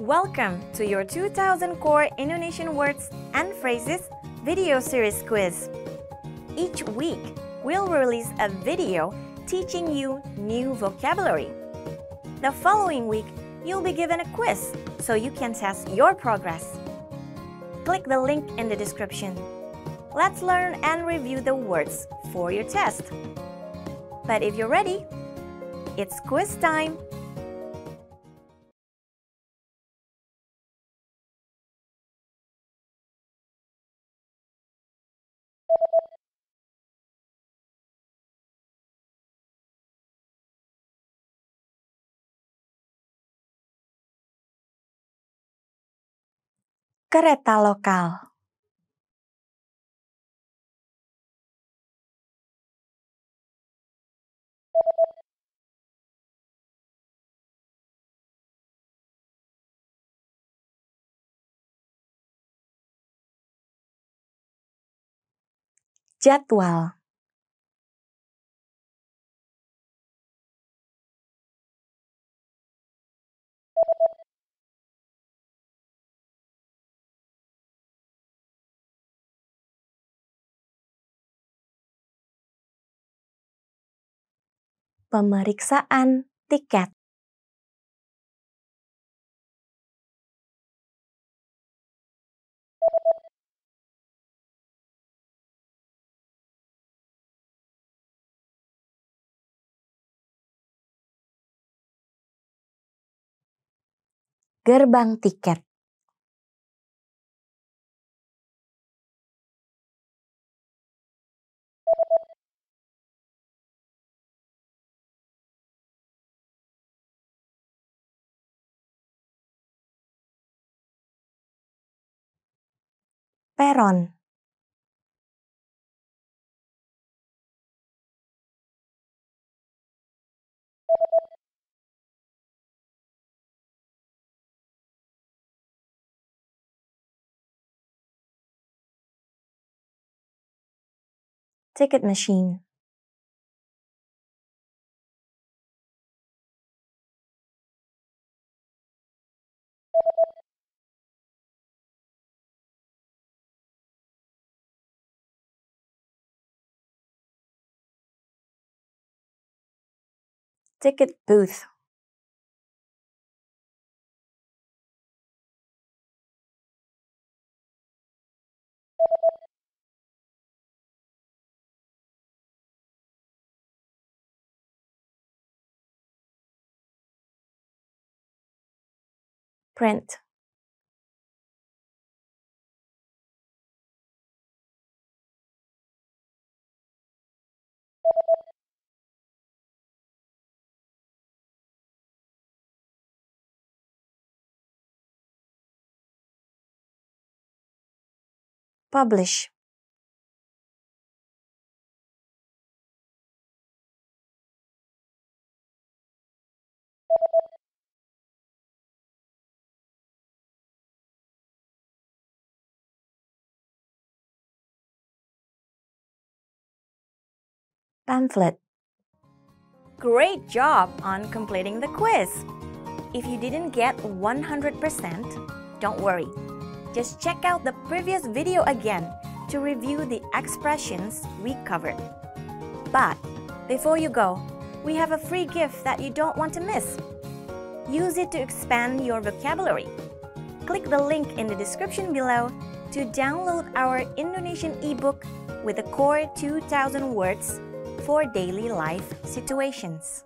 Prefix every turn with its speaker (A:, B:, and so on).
A: Welcome to your 2000 Core Indonesian Words and Phrases video series quiz. Each week, we'll release a video teaching you new vocabulary. The following week, you'll be given a quiz so you can test your progress. Click the link in the description. Let's learn and review the words for your test. But if you're ready, it's quiz time! Kereta lokal. Jadwal Pemeriksaan tiket. Gerbang tiket Peron. Ticket machine Ticket booth. Print Publish Pamphlet Great job on completing the quiz! If you didn't get 100%, don't worry. Just check out the previous video again to review the expressions we covered. But before you go, we have a free gift that you don't want to miss. Use it to expand your vocabulary. Click the link in the description below to download our Indonesian ebook with the core 2000 words for daily life situations.